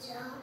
job.